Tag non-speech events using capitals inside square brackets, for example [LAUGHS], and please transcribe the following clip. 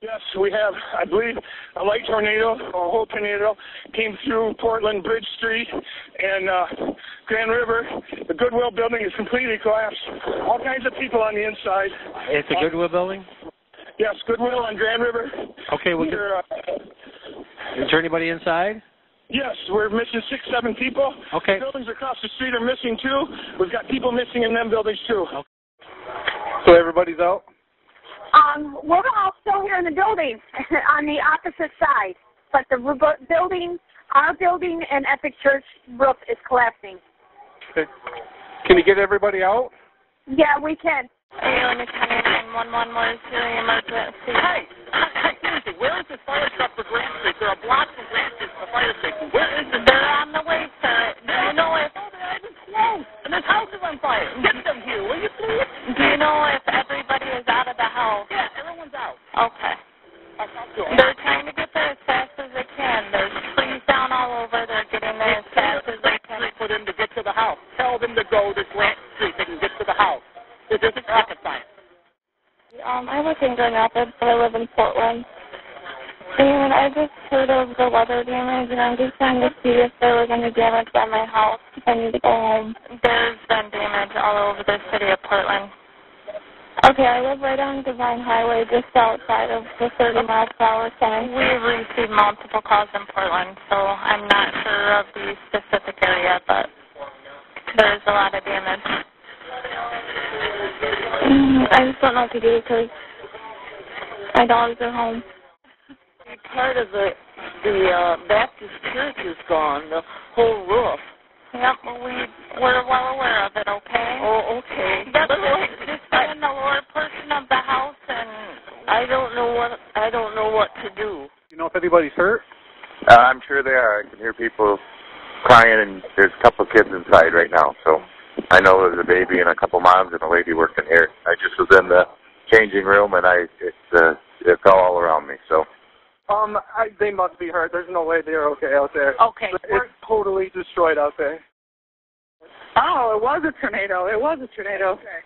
Yes, we have, I believe, a light tornado a whole tornado came through Portland Bridge Street and uh, Grand River. The Goodwill building is completely collapsed. All kinds of people on the inside. It's a Goodwill building? Yes, Goodwill on Grand River. Okay, well, We're, uh, is there anybody inside? yes, we're missing six, seven people. Okay. Buildings across the street are missing too. We've got people missing in them buildings too. So everybody's out? Um, we're all still here in the building [LAUGHS] on the opposite side, but the building, our building and Epic Church roof is collapsing. Okay. Can you get everybody out? Yeah, we can. Ionia County 911, what is your emergency? Hey, hey, seriously, where is this fire truck for Grant Street? There are blocks of Grant Street for the fire station. Where is it? They're on the way, sir. Do you know if Close. And this house is on fire. Get them here, will you please? do you know if They're trying to get there as fast as they can. There's trees down all over. They're getting there as fast as they can. For them to get to the house. Tell them to go to Grant Street. They can get to the house. It isn't rocket science. Um, I work in Grand Rapids, but I live in Portland. And I just heard of the weather damage, and I'm just trying to see if there was any damage by my house. I need to go home. There's been damage all over the city of Portland. Okay, I live right on Divine Highway, just outside of the 30 mile per hour sign. We've received multiple calls in Portland, so I'm not sure of the specific area, but there's a lot of damage. Mm, I just don't know what to do because my dogs are home. part of the the uh, Baptist church is gone. The whole roof. Yep, well, we we're well aware of it. Okay. Oh, okay. I don't know what to do. You know if anybody's hurt? Uh, I'm sure they are. I can hear people crying, and there's a couple of kids inside right now. So I know there's a baby and a couple moms and a lady working here. I just was in the changing room, and I it's uh, it fell all around me. So Um, I, they must be hurt. There's no way they're okay out there. Okay. It's totally destroyed out there. Oh, it was a tornado. It was a tornado. Okay.